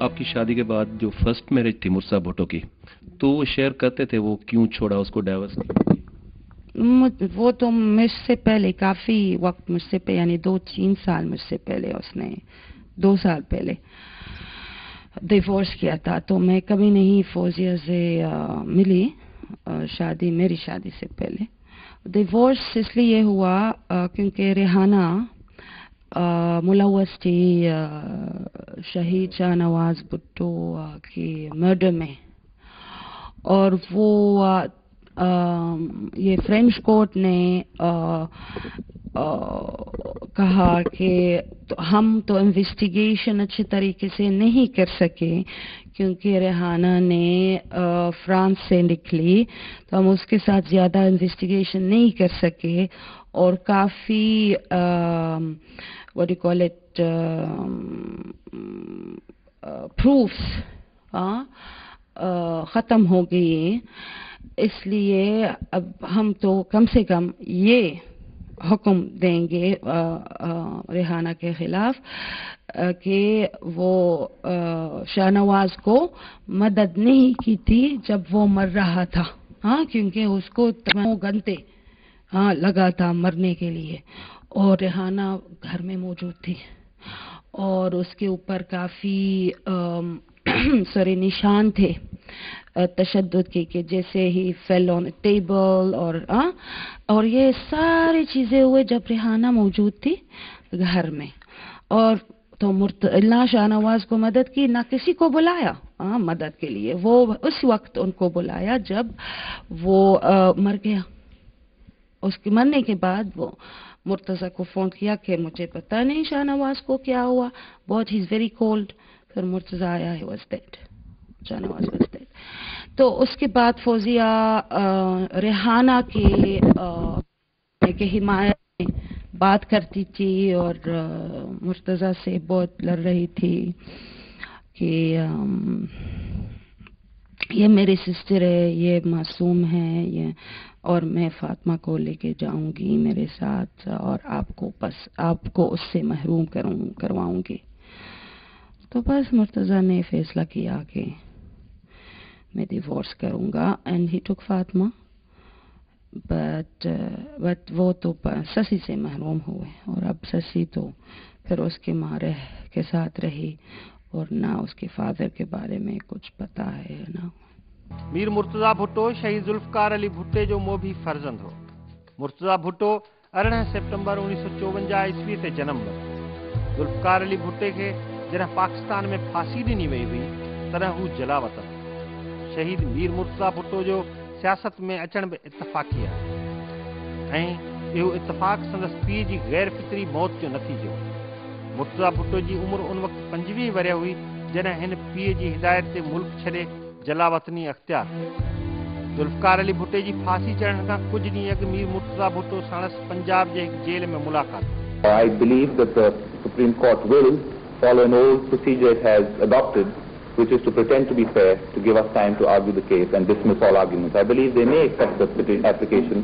आपकी शादी के बाद जो फ़र्स्ट मैरिज थी मुर्सा भुट्टो की तो वो शेयर करते थे वो क्यों छोड़ा उसको डाइवर्स वो तो मुझसे पहले काफ़ी वक्त मुझसे पे यानी दो तीन साल मुझसे पहले उसने दो साल पहले डिवोर्स किया था। तो मैं कभी नहीं फौजिया से आ, मिली आ, शादी मेरी शादी से पहले। डिवोर्स इसलिए हुआ क्योंकि रेहाना मुलवस थी शहीद शाह नवाज़ भुट्टो के मर्डर में। और वो आ, आ, ये फ्रेंच कोर्ट ने आ, कहा कि तो हम तो इन्वेस्टिगेशन अच्छे तरीके से नहीं कर सके क्योंकि रेहाना ने फ्रांस से निकली तो हम उसके साथ ज़्यादा इन्वेस्टिगेशन नहीं कर सके। और काफ़ी do you call it proofs ख़त्म हो गई इसलिए अब हम तो कम से कम ये हुक्म देंगे रेहाना के खिलाफ कि वो शाहनवाज को मदद नहीं की थी जब वो मर रहा था। हाँ क्योंकि उसको घंटे हाँ लगा था मरने के लिए। और रेहाना घर में मौजूद थी। और उसके ऊपर काफ़ी सॉरी निशान थे तशद के, के जैसे ही फेल ऑन टेबल और आ, और ये सारी चीज़ें हुए जब रिहाना मौजूद थी घर में। और तो मुर्तला शाहनवाज को मदद की ना किसी को बुलाया आ, मदद के लिए। वो उस वक्त उनको बुलाया जब वो आ, मर गया। उसके मरने के बाद वो मुर्तज़ा को फ़ोन किया कि मुझे पता नहीं शाहनवाज को क्या हुआ। बहुत ही वेरी कोल्ड फिर मुर्तज़ा आया he was dead Shahnawaz was dead तो उसके बाद फौजिया रेहाना के के हिमायत में बात करती थी और मुर्तज़ा से बहुत लड़ रही थी कि ये मेरी सिस्टर है, ये मासूम है, ये, और मैं फातिमा को लेके जाऊँगी मेरे साथ और आपको बस, आपको उससे महरूम करूँ, करवाऊँगी। तो बस मुर्तज़ा ने फैसला किया कि मैं डिवोर्स करूँगा and he took Fatima but but वो तो ससी से महरूम हुए और अब ससी तो फिर उसके मारे के साथ रही और ना उसके फादर के बारे में कुछ पता है ना। मीर मुर्तज़ा भुट्टो, शहीद ज़ुल्फ़कार अली भुट्टे जो मोभी फर्ज़ंद हो। मुर्तज़ा भुट्टो अरिड़हं सेप्टेंबर उणिवीह सौ चोवंजाह ईस्वी ते जनम वरितो ज़ुल्फ़कार अली भुट्टे खे जॾहिं पाकिस्तान में फांसी ॾिनी वई हुई तॾहिं हू जलावत शहीद मीर मुर्तज़ा भुट्टो जो सियासत में अचण बि इतफ़ाक़ी आहे इतफ़ाक़ संदसि पीउ जी गैर मौत जो नतीजो। मुर्तज़ा भुट्टो जी उमिरि उन पंजवीह वरिया हुई जॾहिं हिन पीउ जी हिदायत ते मुल्क छॾे जलावतनी अख्तियार ज़ुल्फ़कार अली भुट्टे जी फांसी चढ़ण खां कुझु ॾींहं अॻु मीर मुर्तज़ा भुट्टो साणसि पंजाब जे हिकु जेल में मुलाक़ात I believe that the Supreme Court will follow an old procedure it has adopted, which is to pretend to be fair, to give us time to argue the case and dismiss all arguments. I believe they may accept the application